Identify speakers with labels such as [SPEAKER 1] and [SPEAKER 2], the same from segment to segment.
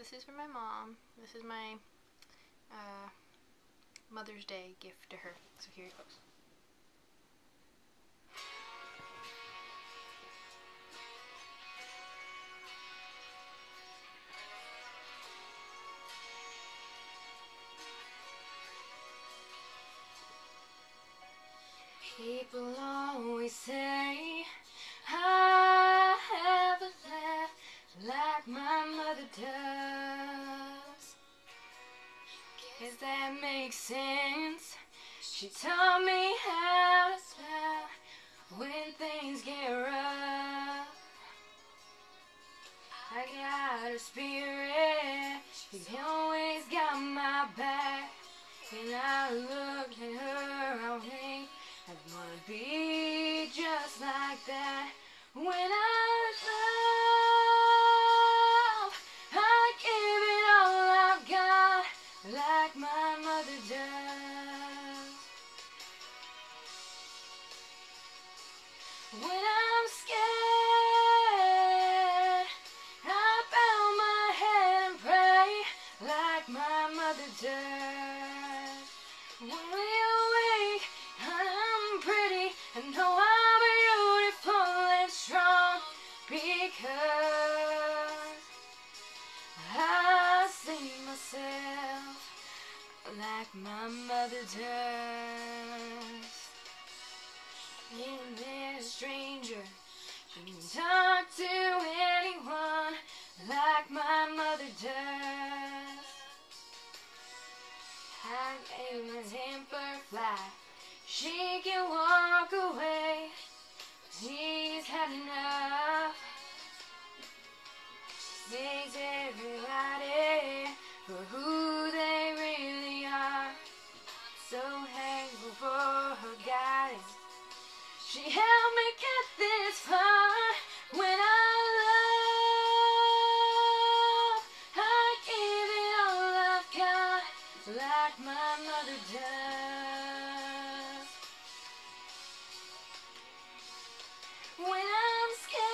[SPEAKER 1] this is for my mom. This is my uh, Mother's Day gift to her. So here it goes. People always say I have a laugh like my Guess that make sense. She taught me how to smile when things get rough. I got her spirit. She's always got my back. And I look at her, I think I wanna be just like that. When I like my mother does. When I'm scared, I bow my head and pray, like my mother does. When we awake, I'm pretty, and know I'm beautiful and strong because does. In there, stranger, she can talk to anyone like my mother does. I gave my temper fly. She can walk away. She's had enough. She takes everybody for who She helped me get this far. When I love, I give it all I've got, like my mother does. When I'm scared,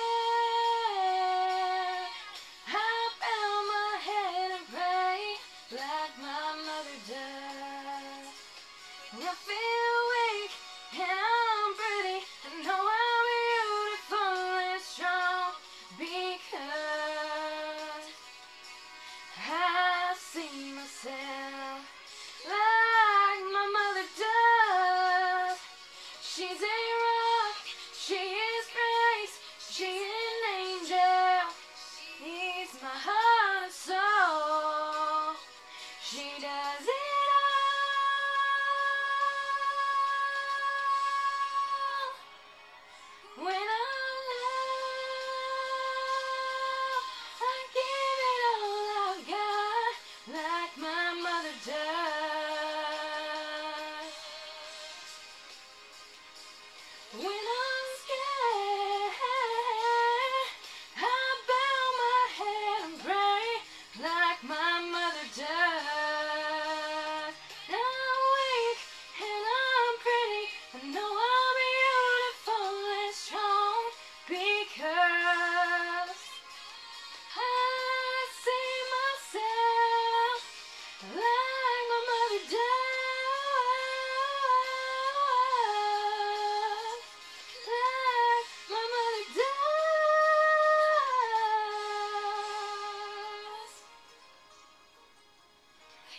[SPEAKER 1] I bow my head and pray, like my mother does. I feel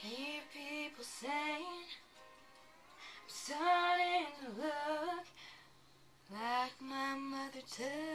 [SPEAKER 1] Hear people saying I'm starting to look like my mother does.